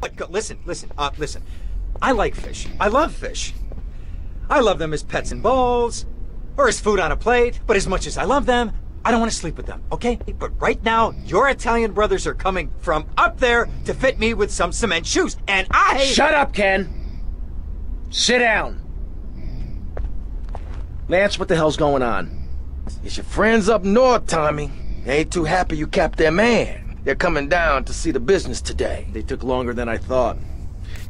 But go, listen, listen, uh, listen. I like fish. I love fish. I love them as pets and bowls, or as food on a plate. But as much as I love them, I don't want to sleep with them, okay? But right now, your Italian brothers are coming from up there to fit me with some cement shoes, and I. Shut up, Ken! Sit down. Lance, what the hell's going on? It's your friends up north, Tommy. They ain't too happy you capped their man. They're coming down to see the business today. They took longer than I thought.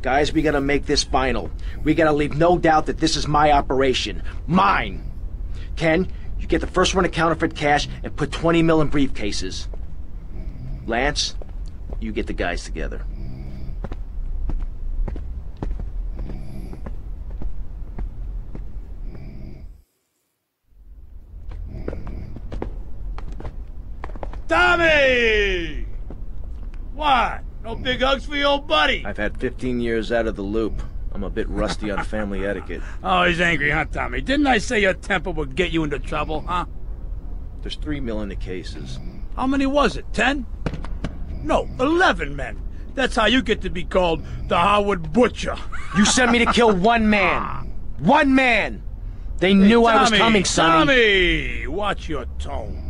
Guys, we gotta make this final. We gotta leave no doubt that this is my operation. Mine! Ken, you get the first one to counterfeit cash and put 20 mil in briefcases. Lance, you get the guys together. Tommy! What? No big hugs for your old buddy? I've had 15 years out of the loop. I'm a bit rusty on family etiquette. Oh, he's angry, huh, Tommy? Didn't I say your temper would get you into trouble, huh? There's three mil in the cases. How many was it? Ten? No, eleven men. That's how you get to be called the Harwood Butcher. You sent me to kill one man. One man! They knew Hey, I was coming, Sonny. Tommy, watch your tone.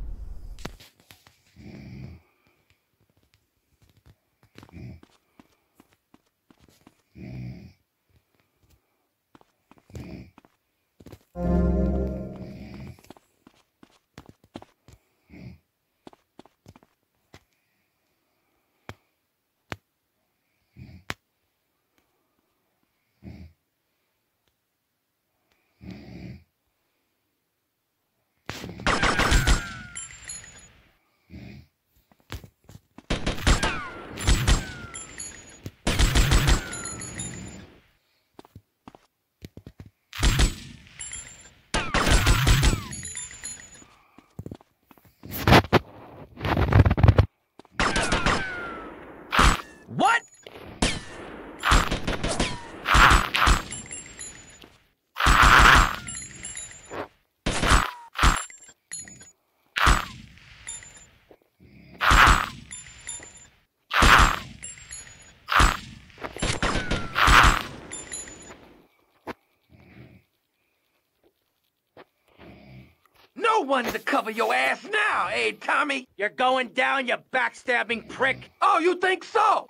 What? No one to cover your ass now, eh, Tommy? You're going down, you backstabbing prick! Oh, you think so?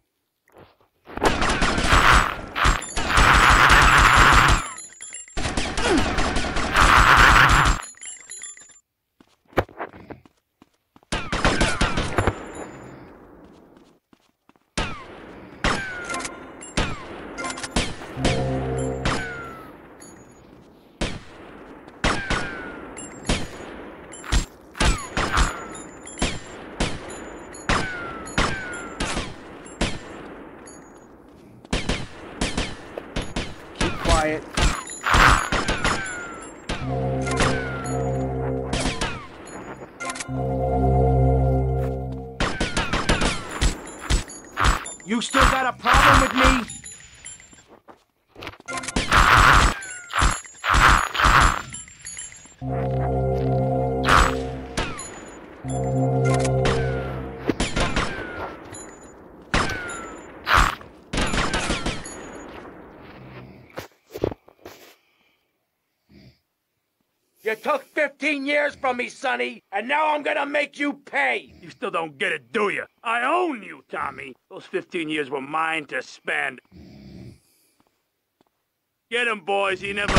Still got a problem with me? 15 years from me, Sonny, and now I'm gonna make you pay! You still don't get it, do you? I own you, Tommy. Those 15 years were mine to spend. Get him, boys. He never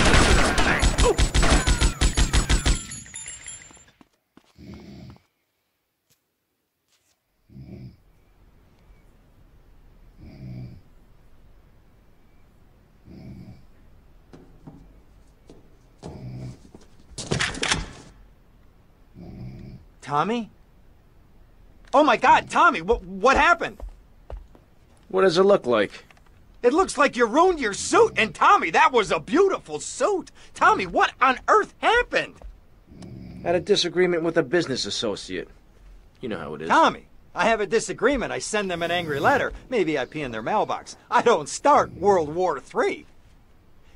Tommy? Oh my god, Tommy, what, what happened? What does it look like? It looks like you ruined your suit, and Tommy, that was a beautiful suit. Tommy, what on earth happened? Had a disagreement with a business associate. You know how it is. Tommy, I have a disagreement. I send them an angry letter. Maybe I pee in their mailbox. I don't start World War III.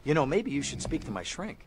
You know, maybe you should speak to my shrink.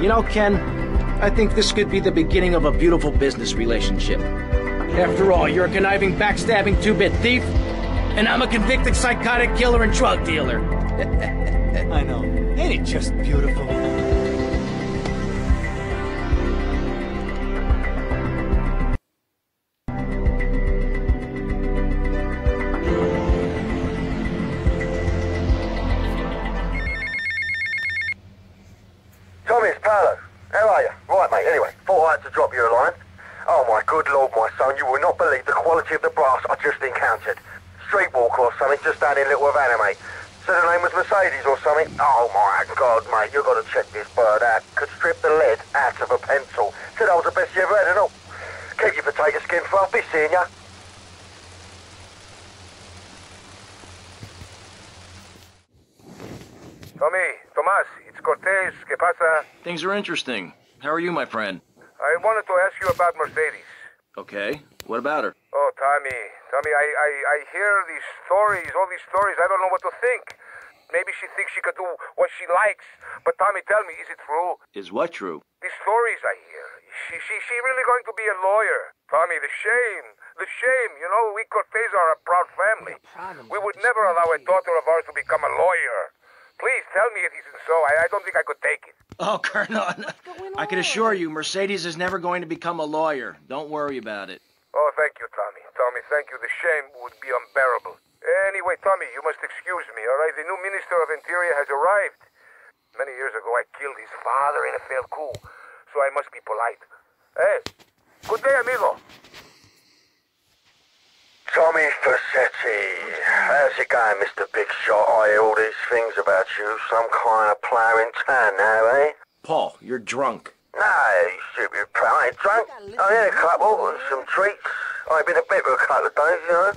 You know, Ken, I think this could be the beginning of a beautiful business relationship. After all, you're a conniving, backstabbing two-bit thief, and I'm a convicted psychotic killer and drug dealer. I know. Ain't it just beautiful? Drop you a line. Oh, my good lord, my son, you will not believe the quality of the brass I just encountered. Streetwalker or something just down in Little Havana, mate. Said the name was Mercedes or something. Oh, my God, mate, you got to check this bird out. Could strip the lead out of a pencil. Said I was the best you ever had and all. Keep your potato skin fluffy, seeing ya. Tommy, Tomas, it's Cortez. ¿Qué pasa? Things are interesting. How are you, my friend? I wanted to ask you about Mercedes. Okay. What about her? Oh, Tommy, Tommy, I, I, I hear these stories, all these stories. I don't know what to think. Maybe she thinks she could do what she likes. But Tommy, tell me, is it true? Is what true? These stories I hear. She, she, she really going to be a lawyer? Tommy, the shame, the shame. You know, we Cortez are a proud family. We would never allow a daughter of ours to become a lawyer. Please tell me it isn't so. I, I don't think I could take it. Oh, Colonel, I can assure you, Mercedes is never going to become a lawyer. Don't worry about it. Oh, thank you, Tommy. Tommy, thank you. The shame would be unbearable. Anyway, Tommy, you must excuse me, all right? The new Minister of Interior has arrived. Many years ago, I killed his father in a failed coup, so I must be polite. Hey, good day, amigo. Tommy Vercetti. How's it going, Mr. Big Shot? I hear all these things about you. Some kind of player in town now, eh? Paul, you're drunk. No, you stupid pal. I ain't drunk. I had a couple and some treats. I've been a bit for a couple of days, you know.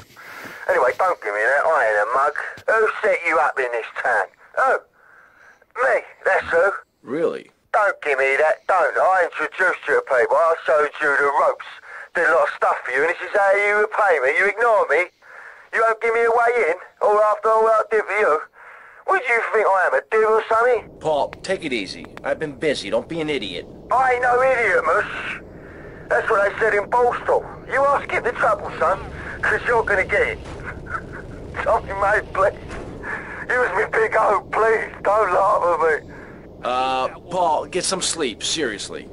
Anyway, don't give me that. I ain't a mug. Who set you up in this town? Oh, me. That's who. Really? Don't give me that. Don't. I introduced you to people. I showed you the ropes. Did a lot of stuff for you, and this is how you repay me. You ignore me. You won't give me a way in, all after all I did for you. What do you think I am, a div or something? Paul, take it easy. I've been busy. Don't be an idiot. I ain't no idiot, Mush. That's what I said in Bolstall. You ask it the trouble, son, because you're going to get it. Tommy, mate, please. Use me big hope, please. Don't laugh at me. Uh, Paul, get some sleep. Seriously.